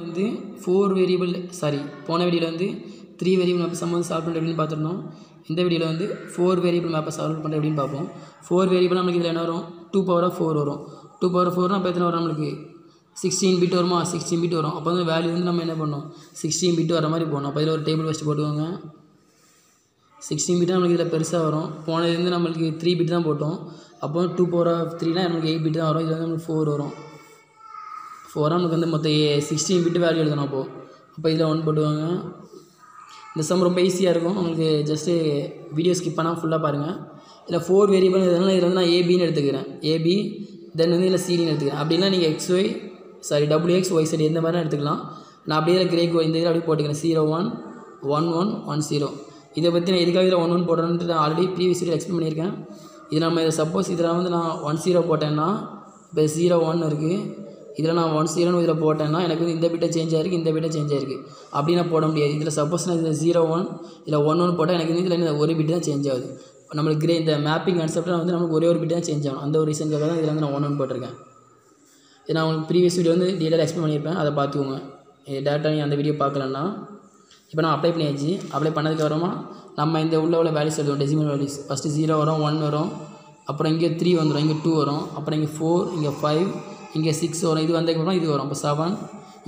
வந்து four variable sorry போன வீடியோவில் வந்து த்ரீ வேரியபிள் மேப்பை சம் வந்து சால்வ் பண்ணுறது அப்படின்னு பார்த்துருந்தோம். இந்த வீடியோவில் வந்து ஃபோர் வேரியபிள் மேப்பை சால்வ் பண்ணுறது அப்படின்னு பார்ப்போம். ஃபோர் வேரியபிள் நம்மளுக்கு இதில் என்ன வரும்? டூ பவர் ஆஃப் ஃபோர் வரும். டூ பவர் ஃபோர்னால் அப்போ எத்தனை வரும் நம்மளுக்கு? சிக்ஸ்டீன் பிட் வருமா? சிக்ஸ்டீன் பிட் வரும். அப்போ வந்து வேல்யூ வந்து நம்ம என்ன பண்ணோம் சிக்ஸ்டீன் பிட் வர மாதிரி போகணும் அப்போ இதில் ஒரு டேபிள் வச்சு போட்டுக்கோங்க. சிக்ஸ்டீன் பிட் நம்மளுக்கு இதில் பெருசாக வரும். போனது வந்து நம்மளுக்கு த்ரீ பிட் தான் போட்டோம். அப்போ டூ பவர் ஆஃப் த்ரீனா நம்மளுக்கு எயிட் பிட் தான் வரும். இதில் வந்து நம்மளுக்கு ஃபோர் வரும். ஃபோராக ஆனுக்கு வந்து மொத்தம் சிக்ஸ்டீன் பிட்டு வேல்யூ எழுதணும் அப்போது அப்போ இதில் ஒன் போட்டுவாங்க இந்த சம் ரொம்ப ஈஸியாக இருக்கும். உங்களுக்கு ஜஸ்ட்டு வீடியோ ஸ்கிப் பண்ணால் ஃபுல்லாக பாருங்கள் இதில் ஃபோர் வேரியபிள் இதனால் இதில் வந்து நான் ஏபின்னு எடுத்துக்கிறேன். ஏபி தென் வந்து இதில் சிடின்னு எடுத்துக்கிறேன். அப்படின்னா நீங்கள் X Y sorry W X Y side எந்த மாதிரி எடுத்துக்கலாம். நான் அப்படியே இதில் கிரேக் இந்த இதில் அப்படியே போட்டுக்கிறேன். Zero one one one one zero இதை பற்றி நான் எதுக்காக இதில் ஒன் ஒன் போடுறேன்ட்டு நான் ஆல்ரெடி ப்ரீவியஸ் வீடியோ எக்ஸ்பிளைன் பண்ணியிருக்கேன். இது நம்ம இதை சப்போஸ் இதில் வந்து நான் ஒன் ஜீரோ போட்டேன்னா இப்போ ஜீரோ ஒன் இருக்குது இதில் நான் ஒன் ஜீரோன்னு இதில் போட்டேன்னா எனக்கு வந்து இந்த பிட்டை சேஞ்ச் ஆயிருக்கு இந்த பிட்டை சேஞ்ச் ஆயிருக்கு. அப்படி நான் போட முடியாது. இதில் சப்போஸ் நான் இதில் ஜீரோ ஒன் இதில் ஒன் ஒன் போட்டால் எனக்கு வந்து இதில் ஒரு பிட்டு தான் சேஞ்ச் ஆகுது. நம்மளுக்கு கிரே இந்த மேப்பிங் கான்செப்டில் வந்து நமக்கு ஒரே ஒரு பிட்டு தான் சேஞ்ச் ஆகும் அந்த ஒரு ரீசனுக்காக தான் இதில் வந்து நான் ஒன் ஒன் போட்டிருக்கேன். இது நான் உங்களுக்கு ப்ரீவியஸ் வீடியோ வந்து டீட்டெயில் எக்ஸ்பிளைன் பண்ணியிருப்பேன். அதை பார்த்துக்கோங்க. இது டேரெக்டாக நீங்கள் அந்த வீடியோ பார்க்கலன்னா இப்போ நான் அப்ளை பண்ணியாச்சு. அப்ளை பண்ணதுக்கப்புறமா நம்ம இந்த உள்ள உள்ள வேல்யூஸ் எழுதுவோம். டெசிமல் வேல்யூஸ் ஃபஸ்ட்டு ஜீரோ வரும் ஒன் வரும். அப்புறம் இங்கே த்ரீ வந்துடும் இங்கே டூ வரும். அப்புறம் இங்கே ஃபோர் இங்கே ஃபைவ் இங்கே சிக்ஸ் வரும். இது வந்ததுக்கப்புறம் இது வரும். அப்போ செவன்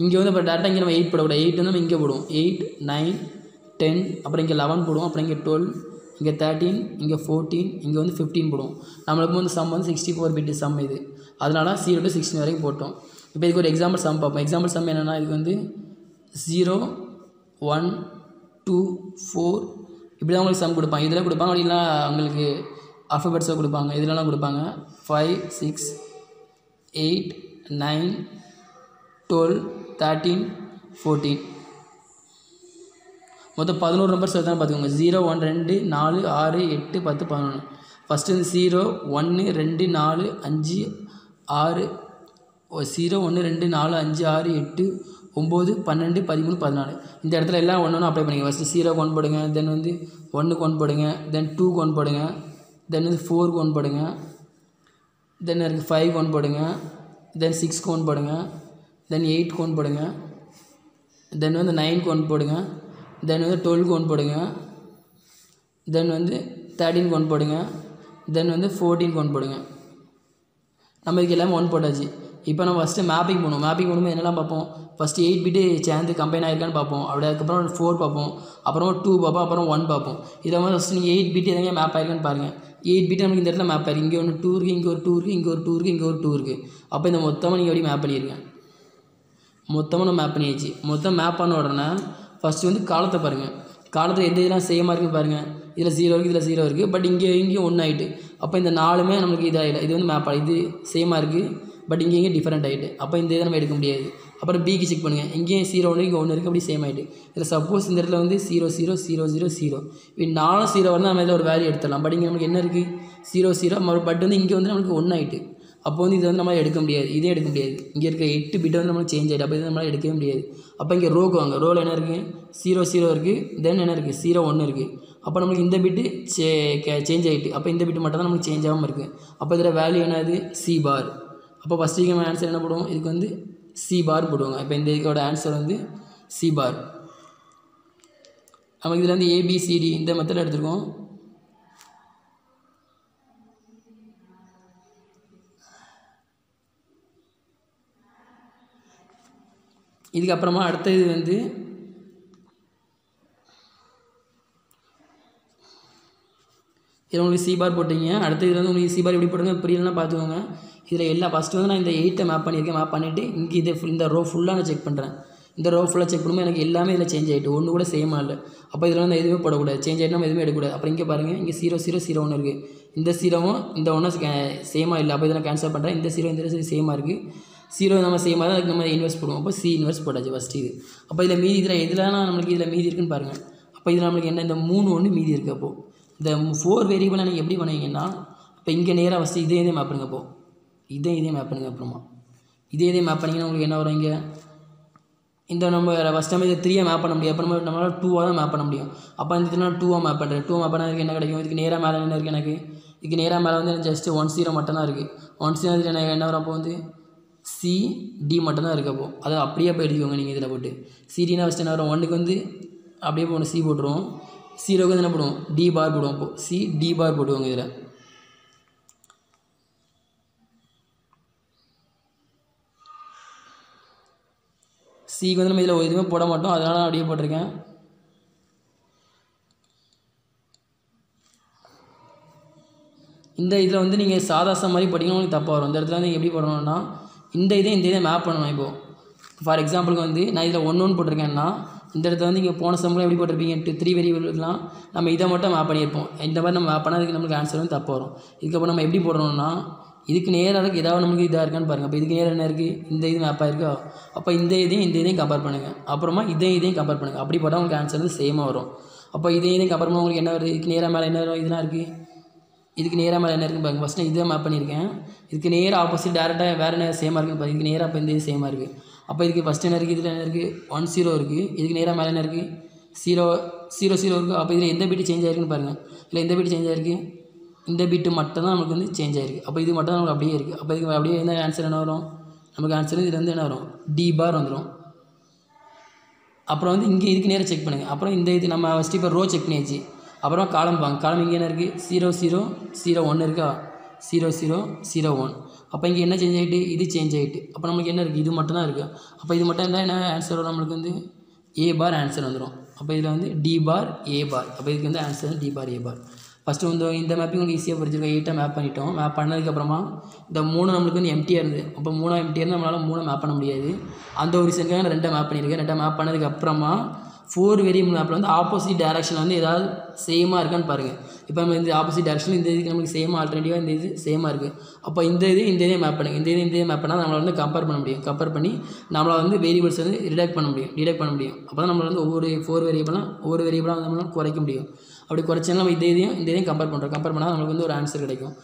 இங்கே வந்து இப்போ டேரெக்டாக இங்கே நம்ம எயிட் போடக்கூடாது எயிட் வந்து நம்ம இங்கே போடுவோம். எயிட் நைன் டென் அப்புறம் இங்கே லெவன் போடுவோம். அப்புறம் இங்கே டுவெல் இங்கே தேர்ட்டீன் இங்கே ஃபோர்டீன் இங்கே வந்து ஃபிஃப்டீன் போடுவோம். நம்மளுக்கு வந்து சம் வந்து சிக்ஸ்டி ஃபோர் பிட்டு சம் இது. அதனால ஜீரோ டு சிக்ஸ்டின் வரைக்கும் போட்டோம். இப்போ இதுக்கு ஒரு எக்ஸாம்பிள் சம் பார்ப்போம். எக்ஸாம்பிள் சம் என்னென்னா இது வந்து ஜீரோ ஒன் டூ ஃபோர் இப்படி தான் உங்களுக்கு சம் கொடுப்பாங்க. இதில் கொடுப்பாங்க. அப்படின்னா உங்களுக்கு அல்ஃபபெட்ஸாக கொடுப்பாங்க. இதிலலாம் கொடுப்பாங்க. Five six eight nine twelve thirteen fourteen மொத்தம் பதினோரு நம்பர்ஸ் தான் பார்த்துக்கோங்க. ஜீரோ ஒன் ரெண்டு நாலு ஆறு எட்டு பத்து பதினொன்று ஃபஸ்ட்டு வந்து ஜீரோ ஒன்று ரெண்டு நாலு அஞ்சு ஆறு ஜீரோ ஒன்று ரெண்டு நாலு அஞ்சு ஆறு எட்டு ஒம்பது பன்னெண்டு பதிமூணு பதினாலு. இந்த இடத்துல எல்லாம் ஒன்று ஒன்று அப்ளை பண்ணிங்க ஃபஸ்ட்டு ஜீரோக்கு ஒன் போடுங்க தென் வந்து ஒன்றுக்கு ஒன் போடுங்க தென் டூக்கு ஒன் போடுங்க தென் வந்து ஃபோருக்கு ஒன் போடுங்க தென் இருக்குது ஃபைவ் ஒன் போடுங்க. தென் சிக்ஸ் கோன் போடுங்க. தென் எயிட் கோன் போடுங்க. தென் வந்து நைன் கோன் போடுங்க. தென் வந்து டுவெல் ஒன் போடுங்க. தென் வந்து தேர்ட்டீன் கோன் போடுங்க. தென் வந்து ஃபோர்டீன் ஒன் போடுங்க. நம்ம இதுக்கு எல்லாமே ஒன் போட்டாச்சு. இப்போ நம்ம ஃபஸ்ட்டு மேப்பிங் பண்ணுவோம் மேப்பிங் பண்ணும்போது என்னெல்லாம் பார்ப்போம்? ஃபஸ்ட்டு எயிட் பிட்டு சேர்ந்து கம்பைன் ஆகிருக்கான்னு பார்ப்போம். அப்படி அதுக்கப்புறம் ஃபோர் பார்ப்போம். அப்புறம் டூ பார்ப்போம். அப்புறம் ஒன் பார்ப்போம். இதை வந்து ஃபஸ்ட்டு நீங்கள் எயிட் பிட்டு எதங்க மேப் ஆகிருக்கான்னு பாருங்கள் எயிட் பிட் நமக்கு இந்த இடத்துல மேப் ஆயிருக்கு இங்கே ஒன்று டூ இருக்குது இங்கே ஒரு டூ இருக்குது இங்கே ஒரு டூ இருக்குது இங்கே ஒரு டூ இருக்குது அப்போ இந்த மொத்தமாக நீங்கள் எப்படி மேப் பண்ணியிருக்கேன் மொத்தமாக நான் மேப் பண்ணியாச்சு. மொத்தம் மேப் பண்ண உடனே ஃபஸ்ட்டு வந்து காலத்தை பாருங்கள் காலத்தில் எந்த இதெல்லாம் சேமாக இருக்குது பாருங்கள் இதில் ஜீரோ இருக்குது இதில் ஜீரோ இருக்குது பட் இங்கே இங்கேயும் ஒன்று ஆகிட்டு அப்போ இந்த நாலுமே நம்மளுக்கு இதாகிடும் இது வந்து மேப் இது சேமாக இருக்குது பட் இங்கே இங்கே டிஃப்ரெண்ட் ஆகிட்டு அப்போ இந்த இதை நம்ம எடுக்க முடியாது. அப்புறம் பிக்கு செக் பண்ணுங்கள் இங்கேயும் ஜீரோ ஒன்று இங்கே ஒன்று இருக்குது அப்படி சேம் ஆகிட்டு இதில் சப்போஸ் இந்த இடத்துல வந்து zero zero zero zero zero இது நாலும் ஜீரோ வந்து நம்ம இதில் ஒரு வேல்யூ எடுத்துடலாம். பட் இங்கே நமக்கு என்ன இருக்குது ஜீரோ ஜீரோ பட் வந்து இங்கே வந்து நம்மளுக்கு ஒன்று ஆகிட்டு அப்போ வந்து இதை வந்து நம்மளால் எடுக்க முடியாது. இதே எடுக்க முடியாது. இங்கே இருக்க எட்டு பிட்டை வந்து நம்மளுக்கு சேஞ்ச் ஆகிட்டு அப்போ இது நம்மளால் எடுக்கவே முடியாது. அப்போ இங்கே ரோக்கு வாங்க. ரோவில் என்ன இருக்குது ஜீரோ ஜீரோ இருக்குது தென் என்ன இருக்குது ஜீரோ ஒன்று இருக்குது அப்போ நம்மளுக்கு இந்த பிட்டு சே சேஞ்ச் ஆகிட்டு அப்போ இந்த பிட்டு மட்டும் தான் நம்மளுக்கு சேஞ்ச் ஆகாமல் இருக்குது அப்போ இதில் வேல்யூ என்னது? சி பார் அப்போ ஃபஸ்ட்டு நம்ம ஆன்சர் என்ன போடுவோம்? இதுக்கு வந்து சி பார் போடுவாங்க. இப்போ இந்த இதோட ஆன்சர் வந்து சி பார் நமக்கு இதில் வந்து ஏபிசிடி இந்த மெத்தட் எடுத்துருக்கோம். இதுக்கப்புறமா அடுத்த இது வந்து இதில் உங்களுக்கு சி பார் போட்டீங்க. அடுத்த இதில் வந்து உங்களுக்கு சி பார் எப்படி போடுங்க புரியலன்னா பார்த்துக்கோங்க. இதில் எல்லா ஃபஸ்ட்டு வந்து நான் இந்த எயிட்டை மேப் பண்ணியிருக்கேன். மேப் பண்ணிவிட்டு இங்கே இதை ஃபுல் இந்த ரோ ஃபுல்லாக நான் செக் பண்ணுறேன் இந்த ரோ ஃபுல்லாக செக் பண்ணும்போது எனக்கு எல்லாமே இதில் சேஞ்ச் ஆகிட்டு ஒன்று கூட சேமாக இல்லை அப்போ இதில் வந்து எதுவுமே போடக்கூடாது. சேஞ்ச் ஆகிட்டு நம்ம எதுவுமே எடுக்கக்கூடாது. அப்புறம் இங்கே பாருங்கள் இங்கே ஜீரோ ஜீரோ ஜீரோ ஒன்று இருக்குது இந்த சீரோவும் இந்த ஒன்றும் சேமாக இல்லை. அப்போ இதில் கேன்சல் பண்ணுறேன் இந்த சீரோ இந்த சீரோ சேமாக இருக்குது ஜீரோ நம்ம சேமாக தான் அதுக்கு நம்ம இன்வெஸ்ட் பண்ணுவோம் அப்போ சி இன்வெஸ்ட் போட்டாச்சு ஃபஸ்ட்டு இது. அப்போ இதில் மீதி இதில் எதுலாம் நம்மளுக்கு இதில் மீதி இருக்குன்னு பாருங்கள் அப்போ இதில் நம்மளுக்கு என்ன இந்த மூணு ஒன்று மீதி இருக்குது அப்போது இந்த ஃபோர் வேரியபிளாக நீங்கள் எப்படி பண்ணுவீங்கன்னா இப்போ இங்கே நேராக ஃபஸ்ட்டு இதே இதே மாப்பிடுங்க அப்போது இதே இதே மேப் பண்ணுங்க அப்புறமா இதே இதே மேப் பண்ணிங்கன்னா உங்களுக்கு என்ன வரும் இங்கே? இந்த நம்ம ஃபஸ்ட் டைம் இதை த்ரீயாக மேப் பண்ண முடியும். அப்போ நம்ம நம்மளால் டூவாக தான் மேப் பண்ண முடியும். அப்போ இந்த இதில் நான் டூவாக மேப் பண்ணுறேன் டூ மேப் பண்ணதுக்கு என்ன கிடைக்கும்? இதுக்கு நேராக மேலே என்ன இருக்குது எனக்கு? இதுக்கு நேராக மேலே வந்து ஜஸ்ட்டு ஒன் ஜீரோ மட்டும் தான் இருக்குது ஒன் ஜீரோ எனக்கு என்ன வரும் அப்போ வந்து? சி டி மட்டும்தான் இருக்குது அப்போது அதை அப்படியே போய் எடுத்துக்கோங்க நீங்கள் இதில் போட்டு. சிடினா ஃபஸ்ட்டு என்ன வரும்? ஒன்றுக்கு வந்து அப்படியே போகணும். சி போட்டுருவோம். சீரோக்கு வந்து என்ன போடுவோம்? டி பார் போடுவோம் அப்போது சி டி பார் போட்டுவோங்க இதில். சிக்கு வந்து நம்ம இதில் எதுவுமே போட மாட்டோம். அதனால் நான் அப்படியே போட்டிருக்கேன். இந்த இதில் வந்து நீங்கள் சாதாசம் மாதிரி படிக்கணும் உங்களுக்கு தப்பாக வரும். இந்த இடத்துல வந்து எப்படி பண்ணணும்னா இந்த இதை இந்த இதை மேப் பண்ணணும். இப்போது ஃபார் எக்ஸாம்பிளுக்கு வந்து நான் இதில் ஒன்று ஒன்று போட்டிருக்கேன்னா இந்த இடத்துல வந்து இங்கே போன சம்பளம் எப்படி போட்டிருப்பீங்க? டூ த்ரீ வேரியபிள்லாம் நம்ம இதை மட்டும் மேப் பண்ணியிருப்போம். இந்த மாதிரி நம்ம மேப் பண்ணால் அதுக்கு நம்மளுக்கு ஆன்சர் வந்து தப்பாக வரும். இதுக்கப்புறம் நம்ம எப்படி போடணும்னா இதுக்கு நேராக ஏதாவது நமக்கு இதாக இருக்கான்னு பாருங்கள் அப்போ இதுக்கு நேராக என்ன இருக்குது இந்த இது மேப் ஆயிருக்கா அப்போ இந்த இதையும் இந்த இதையும் கம்பேர் பண்ணுங்கள் அப்புறமா இதையும் இதையும் கம்பேர் பண்ணுங்கள் அப்படி போட்டால் உங்களுக்கு ஆன்சர் வந்து சேமாக வரும். அப்போ இதையும் இதையும் கம்பேர் பண்ணால் உங்களுக்கு என்ன வருது? இதுக்கு நேராக மேலே என்ன வரும்? இதெல்லாம் இருக்குது இதுக்கு நேராக மேலே என்ன இருக்குன்னு பாருங்க. ஃபஸ்ட்டு நான் இதை மேப் பண்ணியிருக்கேன். இதுக்கு நேராக ஆப்போசிட் டேரெக்டாக வேறு என்ன சேமாக இருக்குன்னு பாருங்க. இதுக்கு நேராக இப்போ இந்த இது சேமாக இருக்குது அப்போ இதுக்கு ஃபஸ்ட்டு என்ன இருக்குது இதில் என்ன இருக்குது ஒன் ஜீரோ இருக்குது இதுக்கு நேராக மேலே என்ன இருக்குது ஜீரோ ஜீரோ ஜீரோ இருக்குது அப்போ இதில் எந்த பீட்டு சேஞ்ச் ஆயிருக்குன்னு பாருங்கள் இல்லை எந்த பீட்டு சேஞ்ச் ஆயிருக்கு? இந்த பீட்டு மட்டும் தான் நமக்கு வந்து சேஞ்ச் ஆயிருக்கு. அப்போ இது மட்டும் தான் நமக்கு அப்படியே இருக்குது அப்போ இதுக்கு அப்படியே என்ன ஆன்சர் என்ன வரும்? நமக்கு ஆன்சர் இதுலேருந்து வந்து என்ன வரும்? டி பார் வந்துடும் அப்புறம் வந்து இங்கே இதுக்கு நேராக செக் பண்ணுங்கள் அப்புறம் இந்த இது நம்ம ஃபஸ்ட்டு இப்போ ரோ செக் பண்ணியாச்சு. அப்புறம் காலம் பாங்க காலம் இங்கே என்ன இருக்குது ஜீரோ ஜீரோ ஜீரோ ஒன்று இருக்கா? ஜீரோ ஜீரோ ஜீரோ ஒன் அப்போ இங்கே என்ன சேஞ்ச் ஆகிட்டு இது சேஞ்ச் ஆகிட்டு அப்போ நமக்கு என்ன இருக்குது இது மட்டும் தான் இருக்குது அப்போ இது மட்டும் இருந்தால் என்ன ஆன்சர் வரும் நம்மளுக்கு வந்து? ஏ பார் ஆன்சர் வந்துடும் அப்போ இதில் வந்து டி பார் ஏ பார் அப்போ இதுக்கு வந்து answer D bar A bar first வந்து இந்த மேப்பிங் உங்களுக்கு ஈஸியாக புரிஞ்சிருக்கோம். எயிட்டாக மேப் பண்ணிட்டோம். மேப் பண்ணதுக்கப்புறமா இந்த மூணு நம்மளுக்கு வந்து எம்டியாக இருந்தது. அப்போ மூணாக எம்டியாக இருந்து நம்மளால் மூணு மேப் பண்ண முடியாது. அந்த ஒரு ரீசனுக்காக நான் ரெண்டாக மேப் பண்ணியிருக்கேன். ரெண்டாக மேப் பண்ணதுக்கப்புறமா ஃபோர் வேரியபிள் மேப்பில் வந்து ஆப்போசிட் டேரக்ஷனில் வந்து ஏதாவது சேமாக இருக்கான்னு பாருங்கள் இப்போ நம்ம இந்த ஆப்போசிட் டேரக்ஷன் இந்த இதுக்கு நமக்கு சேம் ஆல்டர்னேட்டிவாக இந்த இது சேமாக இருக்குது அப்போ இந்த இது இந்த இதே மேப் பண்ணுங்கள் இந்த இது இந்த இதே மேப் பண்ணால் நம்மளால் வந்து கம்பேர் பண்ண முடியும். கம்பேர் பண்ணி நம்மளால் வந்து வேரியபிள்ஸ் வந்து ரிடக்ட் பண்ண முடியும். டிடெக்ட் பண்ண முடியும். அப்போ தான் நம்மளால் வந்து ஒவ்வொரு ஃபோர் வேரியபிளாக ஒவ்வொரு வேரியபிளாக வந்து நம்மளால் குறைக்க முடியும். அப்படி குறைச்சா நம்ம இதே இதையும் இந்த இதையும் கம்பேர் பண்ணுறோம் கம்பேர் பண்ணால் நம்மளுக்கு வந்து ஒரு ஆன்சர் கிடைக்கும்.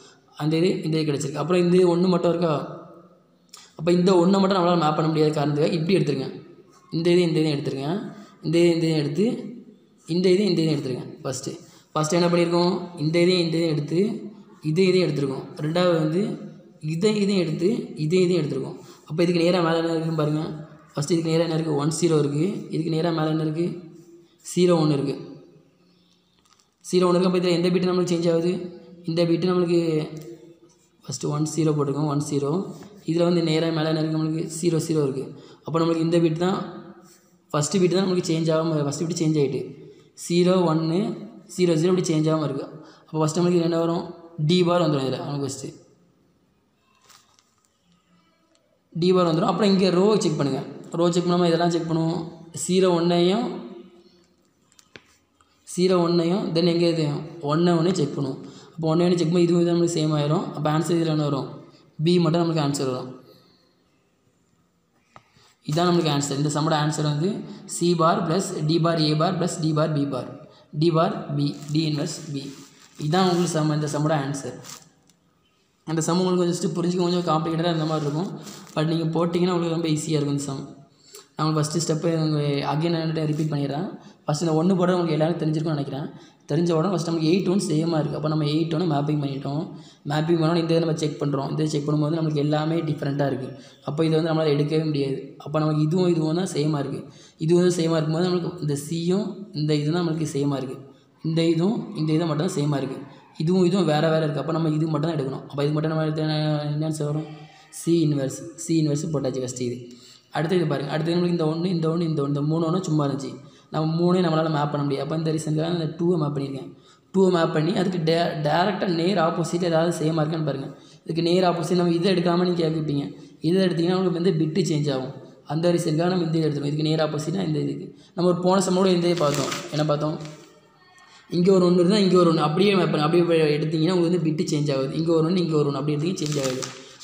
அந்த இது இந்த இது கிடச்சிருக்கு. அப்புறம் இந்த இது ஒன்று மட்டும் இருக்கா? அப்போ இந்த ஒன்றை மட்டும் நம்மளால் மேப் பண்ண முடியாத. காரணத்துக்காக இப்படி எடுத்துருங்க. இந்த இது இந்த இதையும் எடுத்துருங்க. இந்த இது இந்த இதையும் எடுத்து இந்த இது இந்த இதையும் எடுத்துருங்க. ஃபஸ்ட்டு ஃபஸ்ட்டு என்ன பண்ணியிருக்கோம்? இந்த இதையும் இந்த இதையும் எடுத்து இதை இதையும் எடுத்துருக்கோம். ரெண்டாவது வந்து இதை இதையும் எடுத்து இதை இதையும் எடுத்துருக்கோம். அப்போ இதுக்கு நேராக மேலே என்ன இருக்குன்னு பாருங்கள் ஃபஸ்ட்டு இதுக்கு நேராக என்ன இருக்குது ஒன் ஜீரோ இருக்குது இதுக்கு நேராக மேலே என்ன இருக்குது ஜீரோ ஒன்று இருக்குது ஜீரோ ஒன்று இருக்குது அப்போ எந்த பீட்டு நம்மளுக்கு சேஞ்ச் ஆகுது? இந்த பீட்டு நம்மளுக்கு ஃபஸ்ட்டு ஒன் ஜீரோ போட்டிருக்கோம் ஒன் ஜீரோ இதில் வந்து நேராக மேலே நேரம் நம்மளுக்கு? ஜீரோ ஜீரோ இருக்குது அப்போ நம்மளுக்கு இந்த பீட் தான் ஃபஸ்ட்டு பீட்டு தான் நம்மளுக்கு சேஞ்ச் ஆகாமல் ஃபஸ்ட்டு பீட்டு சேஞ்ச் ஆகிட்டு ஜீரோ ஒன்று ஜீரோ ஜீரோ இப்படி சேஞ்ச் ஆகாமல் இருக்குது அப்போ ஃபஸ்ட்டு நம்மளுக்கு என்ன வரும்? டி பார் வந்துடும் இதில் நம்மளுக்கு ஃபஸ்ட்டு டி பார் வந்துடும் அப்புறம் இங்கே ரோ செக் பண்ணுங்கள் ரோ செக் பண்ணாமல் இதெல்லாம் செக் பண்ணுவோம். ஜீரோ ஒன்றையும் ஜீரோ ஒன்றையும் தென் எங்கே இது ஒன்றை ஒன்று செக் பண்ணுவோம். அப்போ ஒன்றை ஒன்று செக் பண்ணி இதுவும் இது நம்மளுக்கு சேம் ஆயிரும். அப்போ ஆன்சர் இதில் என்ன வரும். பி மட்டும் நம்மளுக்கு ஆன்சர் வரும். இதுதான் நம்மளுக்கு ஆன்சர் இந்த சம்மோட ஆன்சர் வந்து C bar plus D bar A bar plus D bar B bar D bar B D inverse B இதுதான் உங்களுக்கு சம் இந்த சம்மோட ஆன்சர் அந்த சம் உங்களுக்கு ஜஸ்ட்டு புரிஞ்சுக்க கொஞ்சம் காம்ப்ளிகேட்டடாக இருந்த மாதிரி இருக்கும். பட் நீங்கள் போட்டிங்கன்னா உங்களுக்கு ரொம்ப ஈஸியாக இருக்கும் இந்த சம் நான் உங்களுக்கு ஃபஸ்ட்டு ஸ்டெப்பு அகைன் ரிப்பீட் பண்ணிடுறேன். ஃபஸ்ட் இந்த ஒன்று போட உங்களுக்கு எல்லாரும் தெரிஞ்சிருக்கும்னு நினைக்கிறேன். தெரிஞ்ச உடனே ஃபஸ்ட் நமக்கு எயிட் ஒன் சேமாக இருக்குது அப்போ நம்ம எயிட் ஒன்று மேப்பிங் பண்ணிட்டோம். மேப்பிங் பண்ணோம் இந்த இதை நம்ம செக் பண்ணுறோம் இந்த செக் பண்ணும்போது நமக்கு எல்லாமே டிஃப்ரெண்ட்டாக இருக்குது அப்போ இதை வந்து நம்மளால் எடுக்கவே முடியாது. அப்போ நமக்கு இதுவும் இதுவும் தான் சேமாக இருக்குது இது வந்து சேமாக இருக்கும்போது நம்மளுக்கு இந்த சியும் இந்த இதுவும் நம்மளுக்கு சேமாக இருக்குது இந்த இதுவும் இந்த இதுவும் மட்டும் தான் சேமாக இருக்குது இதுவும் இதுவும் வேறு வேறு இருக்குது அப்போ நம்ம இது மட்டும் தான் எடுக்கணும். அப்போ இது மட்டும் நம்ம எடுத்து என்ன வரும்? சி இன்வெர்ஸ் சி இன்வெர்ஸ் போட்டாச்சு ஃபஸ்ட்டு இது. அடுத்து இது பாருங்கள் அடுத்து நம்மளுக்கு இந்த ஒன்று இந்த ஒன்று இந்த ஒன்று இந்த மூணு ஒன்று சும்மா இருந்துச்சு. நம்ம மூணையும் நம்மளால் மேப் பண்ண முடியாது அப்போ இந்த ரீசனுக்காக இந்த டூவை மேப் பண்ணியிருக்கேன். டூவை மேப் பண்ணி அதுக்கு டே டேரெக்டாக நேர் ஆப்போசிட் ஏதாவது சேமாக இருக்கான்னு பாருங்கள் இதுக்கு நேர் ஆப்போசிட் நம்ம இதை எடுக்காமல் நீங்கள் கேட்பீங்க இதை எடுத்திங்கன்னா உங்களுக்கு வந்து பிட்டு சேஞ்ச் ஆகும். அந்த ரீசனுக்காக நம்ம இந்த எடுத்துக்கணும் இதுக்கு நேர் ஆப்போசிட்டாக இந்த இதுக்கு. நம்ம ஒரு போன சம்மோட இந்த இதே பார்த்தோம். என்ன பார்த்தோம்? இங்கே ஒரு ஒன்று இருந்தால் இங்கே ஒரு ஒன்று அப்படியே மேப் பண்ணி. அப்படியே எடுத்திங்கன்னா எடுத்தீங்கன்னா உங்களுக்கு வந்து பிட்டு சேஞ்ச் ஆகுது. இங்கே ஒரு ஒன்று இங்கே ஒரு ஒன்று அப்படி எடுத்திங்க சேஞ்ச் ஆகுது.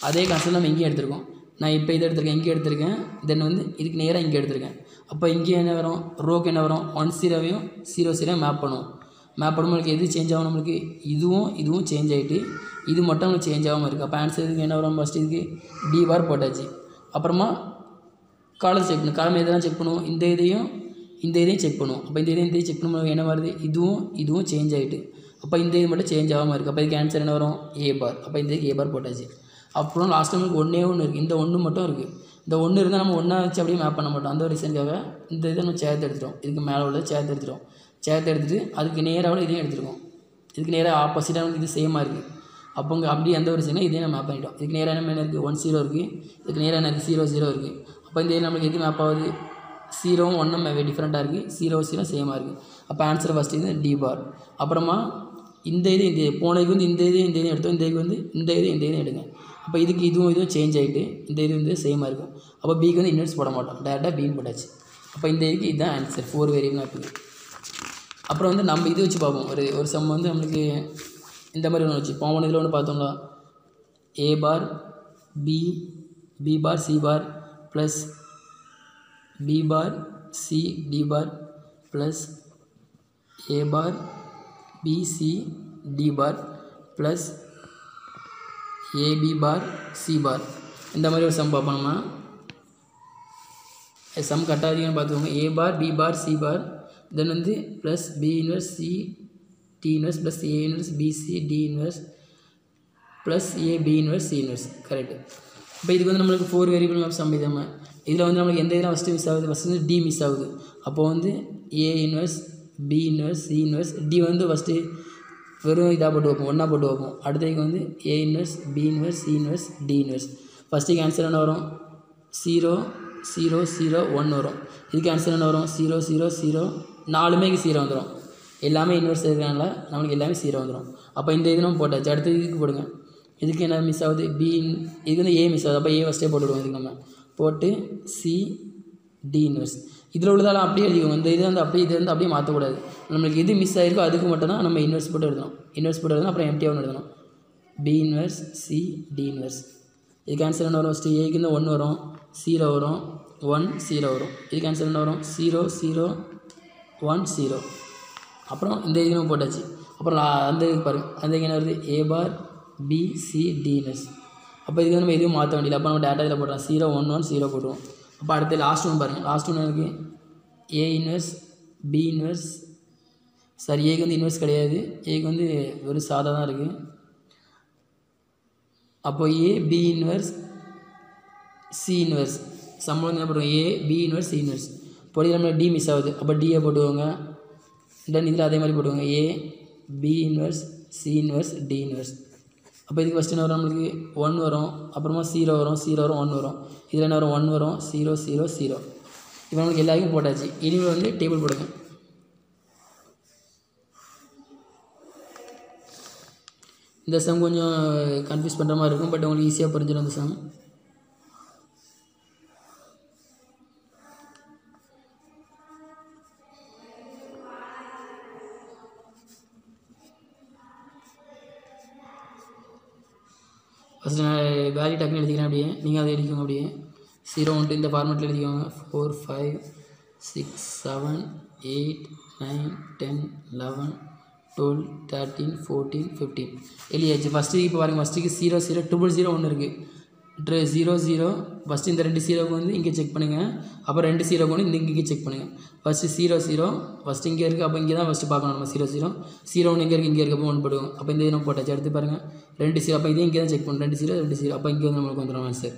அதே காசு நம்ம இங்கேயும் எடுத்துருக்கோம். நான் இப்போ இதை எடுத்திருக்கேன் இங்கே எடுத்திருக்கேன் தென் வந்து இதுக்கு நேராக இங்கே எடுத்திருக்கேன். அப்போ இங்கே என்ன வரும்? ரோக்கு என்ன வரும்? ஒன் ஜீரோவையும் ஜீரோ ஜீரோ மேப் பண்ணுவோம். மேப் பண்ணும்போது நம்மளுக்கு எது சேஞ்ச் ஆகும்? நம்மளுக்கு இதுவும் இதுவும் சேஞ்ச் ஆகிட்டு இது மட்டும் நம்மளுக்கு சேஞ்ச் ஆகாமல் இருக்குது அப்போ ஆன்சர் இதுக்கு என்ன வரும்? ஃபஸ்ட்டு இதுக்கு டி பார் போட்டாச்சு. அப்புறமா காலம் செக் பண்ணணும் காலம் எதெல்லாம் செக் பண்ணுவோம்? இந்த இதையும் இந்த இதையும் செக் பண்ணுவோம். அப்போ இந்த இதையும் இந்த இதையும் செக் பண்ணும்போது என்ன வருது? இதுவும் இதுவும் சேஞ்ச் ஆகிட்டு அப்போ இந்த இது மட்டும் சேஞ்ச் ஆகாமல் இருக்குது அப்போ இதுக்கு ஆன்சர் என்ன வரும்? ஏ பார் அப்போ இந்த இதுக்கு ஏ பார் போட்டாச்சு. அப்புறம் லாஸ்ட் டைமுக்கு ஒன்றே ஒன்று இருக்குது இந்த ஒன்று மட்டும் இருக்குது இந்த ஒன்று இருந்தால் நம்ம ஒன்றா வச்சு அப்படியே மேப் பண்ண மாட்டோம். அந்த ஒரு ரீசனுக்காக இந்த இதை நம்ம சேர்த்து எடுத்துட்டோம். இதுக்கு மேலே உள்ளதை சேர்த்து எடுத்துட்டோம். சேர்த்து எடுத்துட்டு அதுக்கு நேராக இதையும் எடுத்துருக்கோம். இதுக்கு நேராக ஆப்போசிட்டாக நமக்கு இது சேமாக இருக்குது அப்போ இங்கே அப்படி எந்த ஒரு ரீசனும் இதையும் நம்ம மேப் பண்ணிட்டோம். இதுக்கு நேராக என்ன இருக்குது ஒன் ஜீரோ இருக்குது இதுக்கு நேராக என்ன இருக்குது ஜீரோ ஜீரோ இருக்குது அப்போ இந்த இது நம்மளுக்கு எது மேப் ஆகுது? ஜீரோவும் ஒன்றும் டிஃப்ரெண்ட்டாக இருக்குது ஜீரோ ஜீரோ சேமாக இருக்குது அப்போ ஆன்சர் ஃபஸ்ட்டு இது டி பார் அப்புறமா இந்த இது இந்த போனதுக்கு வந்து இந்த இது இந்த இது எடுத்தோம். இந்த இதுக்கு வந்து இந்த இது இந்த இது எடுங்க. அப்போ இதுக்கு இதுவும் இதுவும் சேஞ்ச் ஆகிட்டு இந்த இது வந்து சேமாக இருக்கும். அப்போ பிக்கு வந்து இன்வெர்ட்ஸ் போட மாட்டோம். டேரெக்டாக பின்னு போட்டாச்சு. அப்போ இந்த இதுக்கு இதுதான் ஆன்சர் ஃபோர் வேரியபிள் இருக்குது. அப்புறம் வந்து நம்ம இது வச்சு பார்ப்போம். ஒரு ஒரு சம் வந்து நம்மளுக்கு இந்த மாதிரி ஒன்று வச்சு. போன இதில் ஒன்று பார்த்தோம்னா A bar B B bar C bar plus B bar C D bar plus A bar B C D bar plus AB bar C bar இந்த மாதிரி ஒரு சம் பார்ப்போம்னா நம்ம சம் கட்டாதீங்கன்னு பார்த்துக்கோங்க. ஏ bar B bar C bar then வந்து plus B inverse C D inverse plus A inverse BC D inverse plus A B inverse C inverse correct இப்போ இதுக்கு வந்து நம்மளுக்கு ஃபோர் வேரியபிள் மேப் சம் இதில் வந்து நம்மளுக்கு எந்த இதெல்லாம் ஃபஸ்ட்டு மிஸ் ஆகுது? ஃபஸ்ட்டு வந்து டி மிஸ் ஆகுது. அப்போது வந்து A inverse B inverse C inverse D வந்து ஃபஸ்ட்டு வெறும் இதாக போட்டு வைப்போம் ஒன்றா போட்டு வைப்போம். அடுத்ததுக்கு வந்து A inverse B inverse C inverse D inverse ஃபஸ்ட்டுக்கு answer என்ன வரும்? ஜீரோ ஜீரோ ஜீரோ ஒன் வரும். இதுக்கு ஆன்சர் என்ன வரும்? ஜீரோ ஜீரோ ஜீரோ நாலுமே சீரோ வந்துடும் எல்லாமே இன்வெர்ஸ் இருக்கிறனால நம்மளுக்கு எல்லாமே சீரோ வந்துடும் அப்போ இந்த இது நம்ம போட்டாச்சு. அடுத்து இதுக்கு போடுங்க. இதுக்கு என்ன மிஸ் ஆகுது? பி இதுக்கு வந்து ஏ மிஸ் ஆகுது. அப்போ ஏ ஃபஸ்ட்டே போட்டுவிடுவோம் இதுக்கு நம்ம. போட்டு சி டி இன்வெர்ஸ் இதில் உள்ளதெல்லாம் அப்படியே எழுதிக்கோங்க இந்த இது வந்து அப்படியே இது வந்து அப்படியே மாற்றக்கூடாது. நம்மளுக்கு எது மிஸ் ஆகிருக்கோ அதுக்கு மட்டும் தான் நம்ம இன்வெர்ஸ் போட்டு எழுதணும். இன்வெர்ஸ் போட்டு எழுதணும் அப்புறம் எம்டியாக ஒன்று எழுதணும். B inverse C D inverse இதுக்கு ஆன்சர் என்ன வரும் ஃபஸ்ட்டு ஏக்கு இந்த ஒன்று வரும் சீரோ வரும் ஒன் ஜீரோ வரும். இதுக்கு ஆன்சர் என்ன வரும்? ஜீரோ ஜீரோ ஒன் ஜீரோ அப்புறம் இந்த இதுவும் போட்டாச்சு. அப்புறம் அந்த இது பாருங்கள் அந்த இது என்ன வருது? A bar B C D inverse அப்போ இதுக்கு நம்ம எதுவும் மாற்ற வேண்டியது அப்போ நம்ம டேட்டா இதில் போடுறோம் ஜீரோ ஒன் ஒன் ஜீரோ போட்டுருவோம். அப்போ அடுத்து லாஸ்ட் ஒன் பாருங்கள் லாஸ்ட் ஒன்று இருக்குது A inverse B inverse sorry ஏக்கு வந்து இன்வெர்ஸ் கிடையாது. ஏக்கு வந்து வெறும் சாதா தான் இருக்குது அப்போ A B inverse C inverse சம்பளம் என்ன பண்ணுவோம் A B inverse C inverse பொடி நம்ம டி மிஸ் ஆகுது. அப்போ டியை போட்டுக்கோங்க. தென் இதில் அதே மாதிரி போட்டுக்கோங்க. A B inverse C inverse D inverse அப்போ இதுக்கு ஃபஸ்ட்டு என்ன வரும்? நம்மளுக்கு ஒன் வரும். அப்புறமா ஜீரோ வரும். ஜீரோ வரும் ஒன் வரும். இதில் என்ன வரும்? ஒன் வரும். ஜீரோ ஜீரோ ஜீரோ இப்போ நம்மளுக்கு எல்லாருக்கும் போட்டாச்சு. இனிமேல் வந்து டேபிள் போடுங்க. இந்த சம் கொஞ்சம் கன்ஃபியூஸ் பண்ணுற மாதிரி இருக்கும் பட் உங்களுக்கு ஈஸியாக புரிஞ்சிடும் இந்த சம் ஃபஸ்ட்டு நான் வேல்யூ டக்குன்னு எழுதிக்கிறேன் அப்படியே. நீங்கள் அதை எழுதிக்கோங்க அப்படியே. ஜீரோ ஒன்ட்டு இந்த ஃபார்மெட்டில் எழுதிக்கோங்க. Four five six seven eight nine ten eleven twelve thirteen fourteen fifteen எழுதியாச்சு ஃபஸ்ட்டு இப்போ பாருங்கள் ஃபஸ்ட்டுக்கு ஜீரோ ஜீரோ ட்ரிபிள் ஜீரோ ஒன்று இருக்குது ட்ரெ ஜீரோ ஜீரோ ஃபஸ்ட்டு இந்த ரெண்டு ஜீரோக்கு வந்து இங்கே செக் பண்ணுங்கள் அப்புறம் ரெண்டு ஜீரோக்கு வந்து இந்த இங்கே செக் பண்ணுங்கள் ஃபஸ்ட்டு ஜீரோ ஜீரோ ஃபஸ்ட்டு இங்கே இருக்குது அப்போ இங்கே தான் ஃபஸ்ட்டு பார்க்கணும் நம்ம ஜீரோ ஜீரோ ஜீரோ ஒன்று இங்கே இருக்குது இங்கே இருக்கப்போ ஒன்று போடுவோம். அப்போ இந்த நம்ம போட்டாச்சு. எடுத்து பாருங்கள் ரெண்டு ஜீரோ அப்போ இதே இங்கே தான் செக் பண்ணணும். ரெண்டு ஜீரோ ரெண்டு ஜீரோ அப்போ இங்கே வந்து நம்மளுக்கு வந்துடும் ஆன்சர்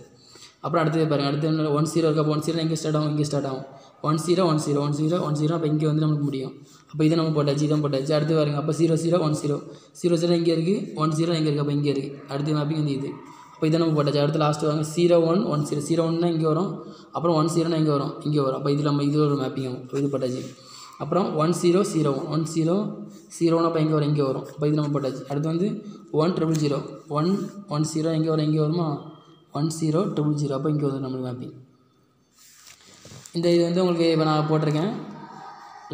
அப்புறம் அடுத்தது பாருங்கள் அடுத்து என்ன? ஒன் ஜீரோ இருக்கப்போ ஒன் ஜீரோ இங்கே ஸ்டார்ட் ஆகும் இங்கே ஸ்டார்ட் ஆகும். One zero one zero one zero one zero அப்போ இங்கே வந்து நமக்கு முடியும். அப்போ இதை நம்ம போட்டாச்சு இதான் போட்டாச்சு. அடுத்து பாருங்கள் அப்போ zero zero one zero zero zero இங்கே இருக்குது ஒன் ஜீரோ இங்கே இருக்குது அப்போ இங்கே இருக்குது அடுத்து மேப்பிங் வந்து இது. இப்போ இதை நம்ம போட்டாச்சு அடுத்து லாஸ்ட் வாங்க zero one one zero zero ஒன்னா இங்கே வரும். அப்புறம் ஒன் ஜீரோனா இங்கே வரும். இங்கே வரும். அப்போ இது நம்ம இது ஒரு மேப்பிங் ஆகும். இது போட்டாச்சு. அப்புறம் one zero zero one one zero ஜீரோனா அப்போ எங்கே வரும் இங்கே வரும். அப்போ இது நம்ம போட்டாச்சு. அடுத்து வந்து one triple zero one one zero எங்கே வரும் இங்கே வருமா? ஒன் ஜீரோ ட்ரிபிள் ஜீரோ அப்போ இங்கே வரும் நம்மளுக்கு மேப்பிங் இந்த இது வந்து உங்களுக்கு இப்போ நான் போட்டிருக்கேன்.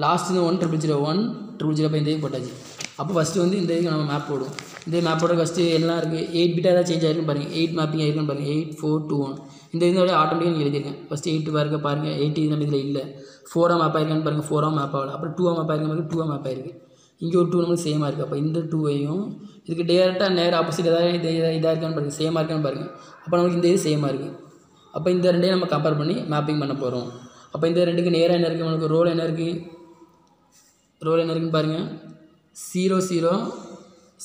Last one triple zero one triple zero இப்போ இந்த போட்டாச்சு. அப்போ ஃபஸ்ட்டு வந்து இந்த இதுக்கு நம்ம மேப் போடுவோம். இந்த மேப்போட ஃபஸ்ட்டு எல்லாம் இருக்குது எயிட் பிட்டாக ஏதாவது சேஞ்ச் ஆகிருக்குன்னு பாருங்கள் எயிட் மேப்பிங் ஆகிருக்குன்னு பாருங்கள் எயிட் ஃபோர் டூ ஒன் இந்த இதோட ஆட்டோமேட்டிக்காக நீங்கள் எழுதிருக்கேன் ஃபஸ்ட்டு எயிட் பாருங்க. பாருங்கள் எயிட் இது நம்ம இதில் இல்லை. ஃபோராக மேப் ஆயிருக்கான்னு பாருங்கள் ஃபோராக மேப் ஆகல. அப்புறம் டூவாக மேப் ஆயிருக்க பாருங்கள் டூவாக மேப் ஆயிருக்கு. இங்கே ஒரு டூ நம்மளுக்கு சேமாக இருக்குது அப்போ இந்த டூவையும் இதுக்கு டேரெக்டாக நேராக ஆப்போசிட் ஏதாவது இது இதாக இருக்கான்னு பாருங்கள் சேமாக இருக்கான்னு பாருங்கள் அப்போ நமக்கு இந்த இது சேமாக இருக்குது அப்போ இந்த ரெண்டையும் நம்ம கம்பேர் பண்ணி மேப்பிங் பண்ண போகிறோம் அப்போ இந்த ரெண்டுக்கு நேராக என்ன இருக்குது நம்மளுக்கு ரோல் என்ன இருக்குது ரோல் என்ன இருக்குன்னு பாருங்கள் ஜீரோ ஜீரோ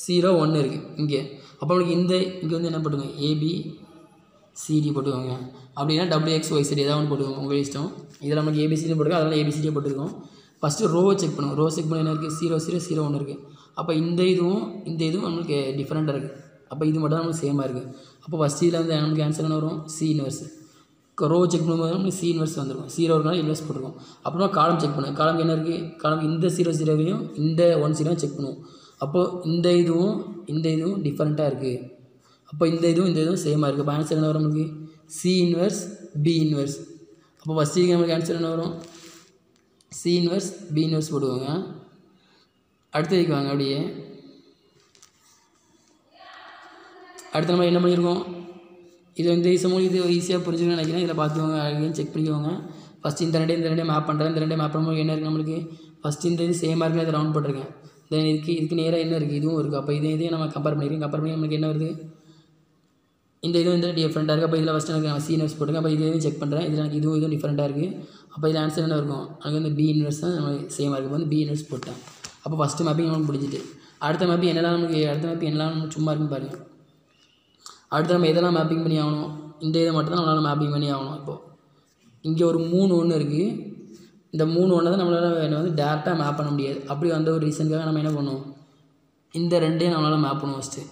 ஜீரோ ஒன்று இருக்குது இங்கே. அப்போ நம்மளுக்கு இந்த இங்கே வந்து என்ன போட்டுக்கோங்க? ஏபி சிடி போட்டுக்கோங்க. அப்படின்னா டபிள்யூ எக்ஸ் ஒய் ஏதாவது ஒன்று போட்டுக்கோங்க. உங்கள் இஷ்டம். இதில் நம்மளுக்கு ஏபிசிடி போட்டுருக்கோம் அதனால் ஏபிசிடியே போட்டுருக்கோம் ஃபஸ்ட்டு ரோ செக் பண்ணுவோம் ரோ செக் பண்ண என்ன இருக்குது ஜீரோ ஜீரோ ஜீரோ ஒன்று இருக்குது அப்போ இந்த இதுவும் இந்த இதுவும் நம்மளுக்கு டிஃப்ரெண்ட்டாக இருக்குது அப்போ இது மட்டும் தான் நம்மளுக்கு சேமாக இருக்குது அப்போ ஃபஸ்ட் இதில் வந்து நமக்கு ஆன்சர் என்ன வரும்? சி இன்வர்ஸ் ரோ செக் பண்ணும்போது சி இன்வெர்ஸ் வந்துருக்கும். சீரோ இருக்கனால இன்வெஸ்ட் போட்டிருக்கோம். அப்புறமா காலம் செக் பண்ணுங்க காலம் என்ன இருக்குது காலம் இந்த சீரோ ஜீரோவையும் இந்த ஒன் ஜீரோவும் செக் பண்ணுவோம். அப்போது இந்த இதுவும் இந்த இதுவும் டிஃப்ரெண்ட்டாக இருக்குது அப்போ இந்த இதுவும் இந்த இதுவும் சேமாக இருக்குது அப்போ ஆன்சர் என்ன வரும் நம்மளுக்கு? சி இன்வெர்ஸ் பி இன்வெர்ஸ் அப்போ ஃபஸ்ட் இதுக்கு ஆன்சர் என்ன வரும்? சி இன்வெர்ஸ் பி இன்வெர்ஸ் போடுவாங்க. அடுத்ததுக்கு வாங்க அப்படியே. அடுத்த நம்ம என்ன பண்ணியிருக்கோம்? இது வந்து சமூக இது ஈஸியாக புரிஞ்சுக்கணும்னு நினைக்கிறேன். இதில் பார்த்துக்கோங்க அகைன் செக் பண்ணிக்கோங்க. ஃபஸ்ட்டு இந்த ரெண்டே இந்த ரெண்டே மேப் பண்ணுறேன் இந்த ரெண்டே மேப் பண்ணும்போது என்ன இருக்குது நம்மளுக்கு? ஃபஸ்ட்டு இந்த இது சேமாக இருக்குன்னு இதை ரவுண்ட் போட்டிருக்கேன். தென் இதுக்கு இதுக்கு நேராக என்ன இருக்குது இதுவும் இருக்குது அப்போ இதே இதையும் நம்ம கம்பேர் பண்ணிக்கிறோம். கம்பேர் பண்ணி நமக்கு என்ன வருது? இந்த இது வந்து டிஃப்ரெண்ட்டாக இருக்குது அப்போ இதில் ஃபஸ்ட்டு எனக்கு நான் சி இன்வெர்ஸ் போட்டுருக்கேன். அப்போ இது செக் பண்ணுறேன் இதில் எனக்கு இதுவும் இதுவும் டிஃப்ரெண்ட்டாக இருக்குது அப்போ இதில் ஆன்சர் என்ன இருக்கும்? எனக்கு வந்து பி இன்வெர்ஸ் தான் நம்ம சேமாக இருக்கும் வந்து பி இன்வெர்ஸ் போட்டேன். அப்போ ஃபஸ்ட்டு மேப்பிங் நமக்கு பிடிச்சிட்டு அடுத்த மேப்பிங் என்னெல்லாம் நமக்கு அடுத்த மேப்பிங் என்னெல்லாம் சும்மா இருக்குன்னு பாருங்கள் அடுத்து நம்ம எதெல்லாம் மேப்பிங் பண்ணி ஆகணும்? இந்த இதை மட்டும் தான் நம்மளால் மேப்பிங் பண்ணி ஆகணும் இப்போது இங்கே ஒரு மூணு ஒன்று இருக்குது இந்த மூணு ஒன்று தான் நம்மளால் என்ன வந்து டேரெக்டாக மேப் பண்ண முடியாது. அப்படி வந்த ஒரு ரீசனுக்காக நம்ம என்ன பண்ணுவோம் இந்த ரெண்டையும் நம்மளால் மேப் பண்ணுவோம் ஃபஸ்ட்டு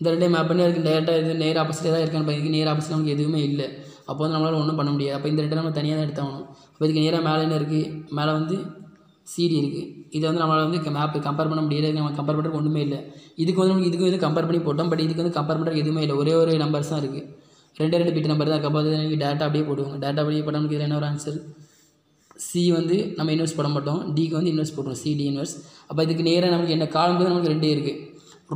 இந்த ரெண்டையும் மேப் பண்ணி அதுக்கு டேரெக்டாக இது நேர் ஆப்போசிட்டாக தான் இருக்கான்னு இதுக்கு நேர் ஆப்போசிட் நமக்கு எதுவுமே இல்லை. அப்போ வந்து நம்மளால் ஒன்றும் பண்ண முடியாது. அப்போ இந்த ரெண்டை நம்ம தனியாக தான் எடுத்தாகணும். அப்போ இதுக்கு நேராக மேலே என்ன இருக்குது மேலே வந்து சிடி இருக்குது இது வந்து நம்மளால் வந்து மேப் கம்பேர் பண்ண முடியல நம்ம கம்பேர் பண்ணுறது ஒன்றுமே இல்லை. இதுக்கு வந்து நமக்கு இதுக்கும் இது கம்பேர் பண்ணி போட்டோம் பட் இதுக்கு வந்து கம்பேர் பண்ணுறது எதுவுமே இல்லை. ஒரே ஒரு நம்பர்ஸ் தான் இருக்குது ரெண்டே ரெண்டு பிட் நம்பர் தான் இருக்குது நீங்கள் எனக்கு டேட்டா அப்படியே போடுவோம் டேட்டா அப்படியே போட்டால் நமக்கு இதில் என்ன ஒரு ஆன்சர் சி வந்து நம்ம இன்வெஸ்ட் பண்ண மாட்டோம். டிக்கு வந்து இன்வெஸ்ட் போடுவோம் சி டி இன்வெஸ்ட் அப்போ இதுக்கு நேராக நமக்கு என்ன காலம் போது நமக்கு ரெண்டே இருக்குது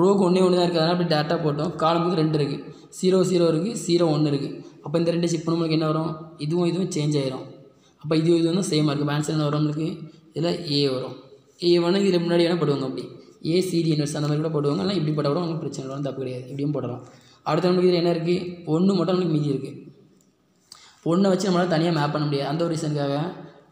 ரோக்கு ஒன்றே ஒன்று தான் இருக்கிறதுனால அப்படி டேட்டா போட்டோம். காலம் ரெண்டு இருக்குது ஜீரோ ஜீரோ இருக்குது ஜீரோ ஒன்று இருக்குது அப்போ இந்த ரெண்டு செக் நம்மளுக்கு என்ன வரும்? இதுவும் இதுவும் சேஞ்ச் ஆயிரும். அப்போ இது இது வந்து சேமாக இருக்குது ஆன்சர் என்ன வரும் நம்மளுக்கு? இதில் ஏ வரும். ஏ வேணால் இதில் முன்னாடி வேணால் போடுவாங்க அப்படி. ஏ சிடி அந்த மாதிரி கூட போடுவாங்க. இல்லை இப்படி போட்டால் கூட உங்களுக்கு பிரச்சனை இல்லை தப்பு கிடையாது. இப்படியும் போடலாம். அடுத்த நம்மளுக்கு இதில் என்ன இருக்குது ஒன்று மட்டும் நம்மளுக்கு மீதி இருக்குது ஒன்றை வச்சு நம்மளால் தனியாக மேப் பண்ண முடியாது. அந்த ஒரு ரீசனுக்காக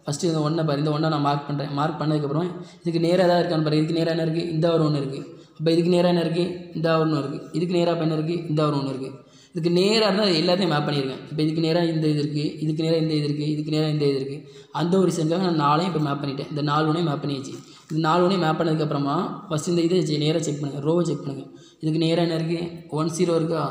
ஃபஸ்ட்டு இந்த ஒன்றை பாரு. இந்த ஒன்றை நான் மார்க் பண்ணுறேன் மார்க் பண்ணதுக்கப்புறம் இதுக்கு நேராக தான் இருக்கான்னு பாரு. இதுக்கு நேராக என்ன இருக்குது இந்த ஒரு ஒன்று இருக்குது அப்போ இதுக்கு நேராக என்ன இருக்குது இந்த ஒன்று இருக்குது இதுக்கு நேராக இப்போ என்ன இருக்குது இந்த ஒரு ஒன்று இருக்குது இதுக்கு நேராக இருந்தால் எல்லாத்தையும் மேப் பண்ணியிருக்கேன் இப்போ இதுக்கு நேராக இந்த இது இருக்குது இதுக்கு நேராக இந்த இது இருக்குது இதுக்கு நேராக இந்த இது இருக்குது அந்த ஒரு ரீசனுக்காக நான் நாளையும் இப்போ மேப் பண்ணிட்டேன். இந்த நாலு ஒன்றையும் மேப் பண்ணியாச்சு. இது நாலு மேப் பண்ணதுக்கப்புறமா ஃபஸ்ட் இந்த இதை செ- நேராக செக் பண்ணுங்கள் ரோவை செக் பண்ணுங்கள் இதுக்கு நேராக என்ன இருக்குது ஒன் ஜீரோ இருக்கா?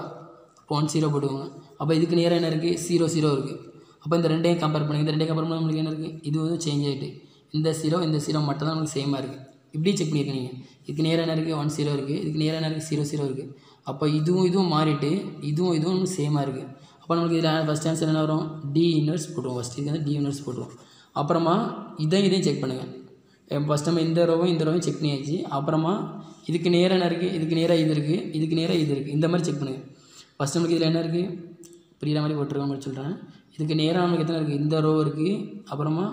அப்போ ஒன் ஜீரோ போட்டுக்கோங்க. அப்போ இதுக்கு நேராக என்ன இருக்குது ஜீரோ ஜீரோ இருக்குது அப்போ இந்த ரெண்டையும் கம்பேர் பண்ணுங்கள் இந்த ரெண்டையும் கம்பேர் பண்ணால் நம்மளுக்கு என்ன இருக்குது இது வந்து சேஞ்ச் ஆகிட்டு இந்த ஜீரோ இந்த ஜீரோ மட்டும் தான் நமக்கு சேமாக இருக்குது இப்படி செக் பண்ணியிருக்கீங்க இதுக்கு நேராக என்ன இருக்குது ஒன் ஜீரோ இருக்குது இதுக்கு நேராக என்ன இருக்குது ஜீரோ ஜீரோ இருக்குது அப்போ இதுவும் இதுவும் மாறிட்டு இதுவும் இதுவும் நமக்கு சேமாக இருக்குது அப்போ நமக்கு இதில் ஃபஸ்ட் ஆன்சர் என்ன வரும்? டி யூனிவர்ஸ் போட்டுருவோம் ஃபஸ்ட் இது வந்து டி யூனிவர்ஸ் போட்டுருவோம். அப்புறமா இதையும் இதையும் செக் பண்ணுங்கள் ஃபஸ்ட் நம்ம இந்த ரோவும் இந்த ரோவும் செக் பண்ணியாச்சு. அப்புறமா இதுக்கு நேராக என்ன இருக்குது இதுக்கு நேராக இது இருக்குது இதுக்கு நேராக இது இருக்குது இந்த மாதிரி செக் பண்ணுங்கள் ஃபஸ்ட் நமக்கு இதில் என்ன இருக்குது புரியுற மாதிரி போட்டிருக்கோம் உங்களுக்கு சொல்கிறேன் இதுக்கு நேராக நமக்கு எத்தனை இருக்குது இந்த ரோ இருக்குது அப்புறமா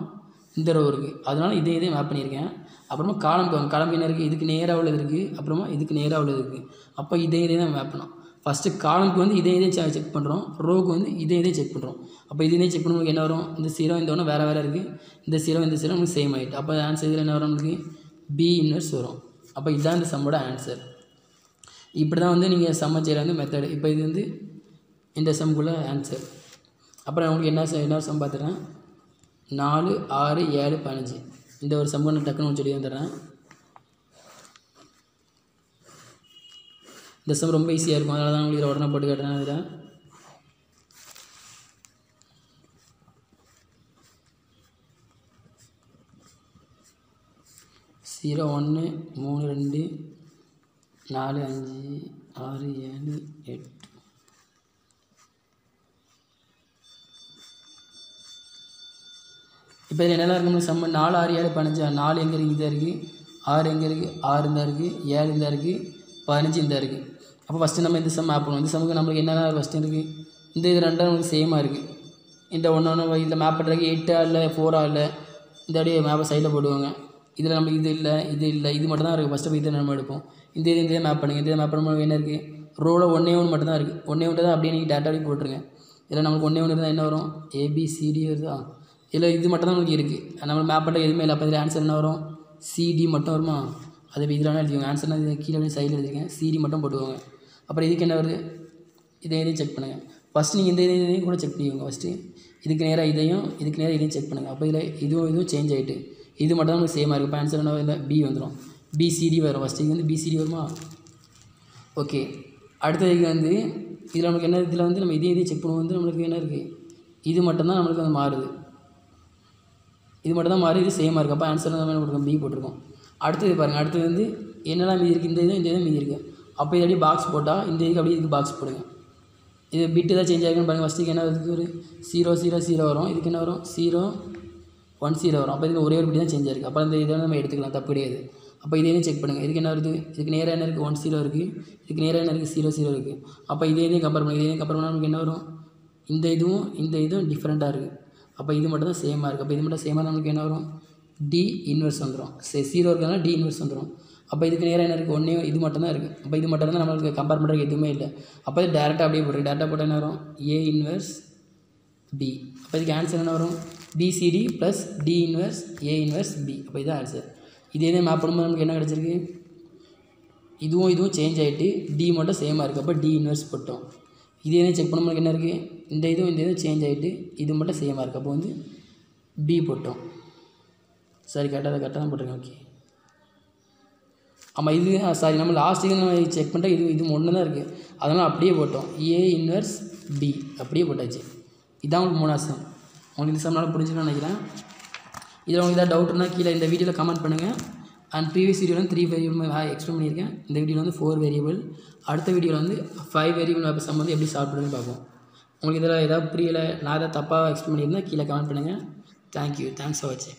இந்த ரோ இருக்குது அதனால் இதே இதே மேப் பண்ணியிருக்கேன். அப்புறமா காலம் காலம் என்ன இருக்குது இதுக்கு நேராக உள்ளது இருக்குது அப்புறமா இதுக்கு நேராக உள்ளது இருக்குது அப்போ இதே இதே தான் மேப் பண்ணோம். ஃபஸ்ட்டு காலம்க்கு வந்து இதே இதே செக் பண்ணுறோம் ரோக்கு வந்து இதே இதே செக் பண்ணுறோம் அப்போ இதே இதே செக் பண்ணும்போது என்ன வரும்? இந்த சீரோ இந்த ஒன்று வேறு வேறு இருக்குது இந்த சீரோ இந்த சீரோ நமக்கு சேம் ஆகிட்டு அப்போ ஆன்சர் இதில் என்ன வரும் நமக்கு பி இன்வெர்ஸ் வரும். அப்போ இதுதான் இந்த சம்மோட ஆன்சர் இப்படி தான் வந்து நீங்கள் சம்ம செய்கிற வந்து மெத்தடு இப்போ இது வந்து இந்த சம்குள்ள ஆன்சர் அப்புறம் உங்களுக்கு என்ன என்ன சம் பார்த்துறேன்? நாலு ஆறு ஏழு பதினஞ்சு. இந்த ஒரு சம் நான் டக்குன்னு சொல்லி வந்துடுறேன் இந்த சம் ரொம்ப ஈஸியாக இருக்கும். அதனால தான் உங்களுக்கு உடனே போட்டு கேட்டேன். அதில் ஜீரோ ஒன்று மூணு ரெண்டு நாலு அஞ்சு ஆறு ஏழு எட்டு. இப்போ இதில் என்னெல்லாம் இருக்குன்னு சம்ம நாலு ஆறு ஏழு பதினஞ்சு. நாலு எங்கே இருக்குது இதாக இருக்குது ஆறு எங்கே இருக்குது ஆறு இருந்தால் இருக்குது ஏழு இருந்தால் இருக்குது பதினஞ்சு இருந்தால் இருக்குது அப்போ ஃபஸ்ட்டு நம்ம இந்த சம் மேப் இந்த சம்முக்கு நம்மளுக்கு என்னென்ன ஃபஸ்ட்டு இருக்குது இந்த இது ரெண்டும் நமக்கு சேமாக இருக்குது இந்த ஒன்று ஒன்று இதில் மேப் பண்ணுறதுக்கு எயிட்டா இல்லை ஃபோராக இல்லை இந்த அப்படியே மேப்பை சைடில் போடுவாங்க. இதில் நம்ம இது இல்லை இது இல்லை இது மட்டும் தான் இருக்குது ஃபஸ்ட்டு போய் இதை நம்ம எடுப்போம். இந்த இது இந்த மேப் பண்ணுங்கள் இந்த மேப் பண்ணும்போது என்ன இருக்குது ரோவில் ஒன்றே ஒன்று மட்டும் தான் இருக்குது ஒன்றே ஒன்று தான் அப்படியே நீங்கள் டேட்டாவே போட்டுருங்க. இதில் நமக்கு ஒன்றே ஒன்று இருந்தால் என்ன வரும்? ஏபிசிடி வருதா? இதில் இது மட்டும் தான் நமக்கு இருக்குது நம்ம மேப் பண்ணுறது எதுவுமே இல்லை. அப்போ இதில் ஆன்சர் என்ன வரும்? சிடி மட்டும் வருமா? அது இதில் வேணால் எழுதிக்கோங்க. ஆன்சர்னால் இது கீழே சைடில் எழுதிருக்கேன் சிடி மட்டும் போட்டுக்கோங்க. அப்புறம் இதுக்கு என்ன வருது? இதை இதையும் செக் பண்ணுங்கள் ஃபஸ்ட்டு நீங்கள் இந்த இதையும் கூட செக் பண்ணிக்கோங்க ஃபஸ்ட்டு இதுக்கு நேராக இதையும் இதுக்கு நேராக இதையும் செக் பண்ணுங்கள் அப்போ இதில் இதுவும் இதுவும் சேஞ்ச் ஆகிட்டு இது மட்டும் தான் நமக்கு சேமாக இருக்கும். இப்போ ஆன்சர் என்ன இல்லை பி வந்துடும் பிசிடி வரும். ஃபஸ்ட்டு இது வந்து பிசிடி வருமா? ஓகே அடுத்ததுக்கு வந்து இதில் நமக்கு என்ன இதில் வந்து நம்ம இதையும் இதையும் செக் பண்ணுவோம் வந்து நம்மளுக்கு என்ன இருக்குது இது மட்டும்தான் நம்மளுக்கு வந்து மாறுது. இது மட்டும் தான் மாறி இது சேமாக இருக்குது அப்போ ஆன்சர் நம்ம என்ன போட்டிருக்கோம்? பி போட்டிருக்கோம். அடுத்தது பாருங்கள் அடுத்தது வந்து என்னெல்லாம் மீதி இருக்குது இந்த இதுவும் இந்த இதுவும் மீதி இருக்குது அப்போ இது அப்படியே பாக்ஸ் போட்டால் இந்த இதுக்கு அப்படியே இதுக்கு பாக்ஸ் போடுங்க. இது பிட்டு தான் சேஞ்ச் ஆகிருக்குன்னு பாருங்கள் ஃபஸ்ட்டுக்கு என்ன இதுக்கு ஒரு ஜீரோ ஜீரோ ஜீரோ வரும். இதுக்கு என்ன வரும்? ஜீரோ ஒன் ஜீரோ வரும். அப்போ இதுக்கு ஒரே ஒரு பிடி தான் சேஞ்ச் ஆயிருக்கு. அப்போ இந்த இதை நம்ம எடுத்துக்கலாம். தப்பு கிடையாது. அப்போ இதையும் செக் பண்ணுங்கள் இதுக்கு என்ன வருது? இதுக்கு நேராக என்ன இருக்குது ஒன் ஜீரோ இருக்குது இதுக்கு நேராக என்ன இருக்குது ஜீரோ ஜீரோ இருக்குது அப்போ இதே இதையும் கம்பேர் பண்ணுங்கள் இதையும் கம்பேர் பண்ணால் நமக்கு என்ன வரும்? இந்த இதுவும் இந்த இதுவும் டிஃப்ரெண்ட்டாக இருக்குது அப்போ இது மட்டும் தான் சேமாக இருக்குது அப்போ இது மட்டும் சேமாக நமக்கு என்ன வரும்? டி இன்வெர்ஸ் வந்துடும் சரி ஜீரோ இருக்கிறதுனால டி இன்வெர்ஸ் வந்துடும் அப்போ இதுக்கு நேராக என்ன இருக்குது ஒன்றே இது மட்டும் தான் இருக்குது அப்போ இது மட்டும் தான் நம்மளுக்கு கம்பேர் பண்ணுறதுக்கு எதுவுமே இல்லை. அப்போ இது டேரெக்டாக அப்படியே போட்டுருக்கு டேரெக்டாக போட்டால் என்ன வரும்? ஏ இன்வெர்ஸ் பி அப்போ இதுக்கு ஆன்சர் என்ன வரும்? BCD plus D inverse A inverse B அப்போ இதுதான் ஆன்சர் இதே தான் மேப் பண்ணும்போது நமக்கு என்ன கிடச்சிருக்கு? இதுவும் இதுவும் சேஞ்ச் ஆகிட்டு டி மட்டும் சேமாக இருக்குது அப்போ டி இன்வெர்ஸ் போட்டோம். இதே செக் பண்ணும்போது என்ன இருக்குது இந்த இதுவும் இந்த இதுவும் சேஞ்ச் ஆகிட்டு இது மட்டும் சேமாக இருக்குது அப்போ வந்து பி போட்டோம். சரி கரெக்டாக கரெக்டாக தான் போட்டிருக்கேன். ஓகே ஆமாம் இது சாரி நம்ம லாஸ்ட்டுக்கு நம்ம செக் பண்ணிட்டா இது இது ஒன்று தான் இருக்குது அதனால் அப்படியே போட்டோம். ஏ இன்வெர்ஸ் பி அப்படியே போட்டாச்சு. இதான் உங்களுக்கு மூணாவது சம் உங்களுக்கு இந்த சம்னால புரிஞ்சுக்கணும்னு நினைக்கிறேன். இதில் உங்களுக்கு ஏதாவது டவுட்னா கீழே இந்த வீடியோவில் கமெண்ட் பண்ணுங்கள் அண்ட் ப்ரீவியஸ் வீடியோவில் வந்து த்ரீ வேரியபிள் எக்ஸ்பிளைன் பண்ணியிருக்கேன். இந்த வீடியோவில் வந்து ஃபோர் வேரியபிள் அடுத்த வீடியோவில் வந்து ஃபைவ் வேரியபிள் சம் வந்து எப்படி சால்வ் பண்ணுன்னு பார்ப்போம். உங்களுக்கு இதில் ஏதாவது புரியலை நான் ஏதாவது தப்பாக எக்ஸ்பிளைன் பண்ணியிருந்தேன் கீழே கமெண்ட் பண்ணுங்கள் தேங்க்யூ தேங்க்ஸ் ஃபார் வாட்சிங்